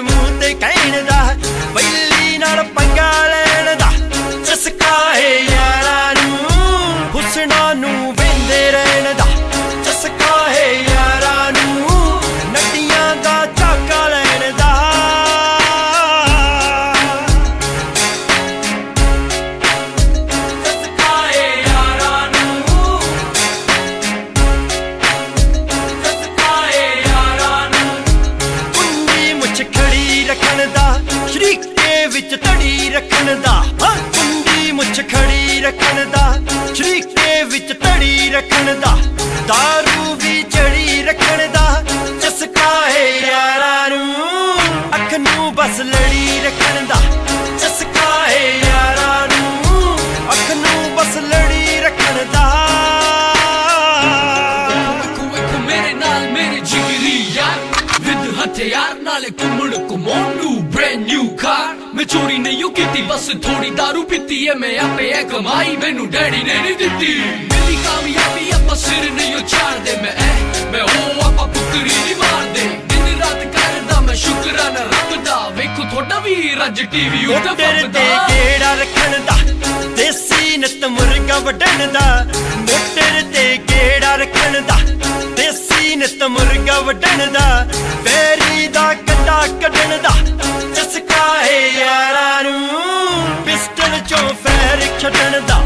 ਮੇਰੇ ਮੂੰਹ ਤੇ ਕਹਿਣ ਦਾ, ਬੈਲੀ ਨਾਲ ਪੰਗਾ ਲੈਣ ਦਾ। ਚਸਕਾ ਏ ਯਾਰਾਂ ਨੂੰ, ਹੁਸਨਾ ਨੂੰ ਵਿੰਦੇ ਰਹੇ। ਰੱਖਣ ਦਾ, ਸ਼ਰੀਕੇ ਵਿੱਚ ਤੜੀ ਰੱਖਣ ਦਾ। ਹਾਂ ਕੁੰਡੀ ਮੁੱਛ ਖੜੀ ਰੱਖਣ ਦਾ, ਸ਼ਰੀਕੇ ਵਿੱਚ ਤੜੀ ਰੱਖਣ ਦਾ। दारू ਵੀ ਚੜੀ ਰੱਖਣ ਦਾ ਚਸਕਾ ਹੈ ਯਾਰਾਂ ਨੂੰ। ਅੱਖ ਨੂੰ ਬਸ ਲੜੀ ਰੱਖਣ ਦਾ ਚਸਕਾ ਹੈ ਹਥਿਆਰ ਨਾਲੇ ਕੁਮੜ ਕੁਮੋਂ ਨੂੰ ਬ੍ਰੈਂਡ ਨਿਊ ਕਾਰ ਮੈਂ ਚੋਰੀ ਨਹੀਂ ਉਹ ਕੀਤੀ ਬਸ ਥੋੜੀ दारू ਪੀਤੀ ਐ। ਮੈਂ ਆਪੇ ਐ ਕਮਾਈ ਮੈਨੂੰ ਡੈਡੀ ਨੇ ਨਹੀਂ ਦਿੱਤੀ। ਮੇਰੀ ਕਾਮਯਾਬੀ ਆਪਾਂ ਸਿਰ ਨਹੀਂ ਉਹ ਚਾੜਦੇ ਮੈਂ ਐ ਮੈਂ ਉਹ ਆਪਾਂ ਪੁੱਤਰੀ ਨਹੀਂ ਮਾਰਦੇ। ਦਿਨ ਰਾਤ ਕਰਦਾ ਮੈਂ ਸ਼ੁਕਰਾਨਾ ਰੱਬ ਦਾ ਵੇਖੋ ਤੁਹਾਡਾ ਵੀ ਰੱਜ ਟੀਵੀ ਉੱਤੇ ਫੱਬਦਾ ਗੇੜਾ ਰੱਖਣ ਦਾ ਦੇਸੀ ਨਿਤ ਮੁਰਗਾ ਵੱਢਣ ਦਾ ਮੋਟਰ ਤੇ ਗੇੜਾ ਰੱਖਣ ਦਾ ਦੇਸੀ ਨਿਤ ਮੁਰਗਾ ਵੱਢਣ ਦਾ ਛੱਡਣ ਦਾ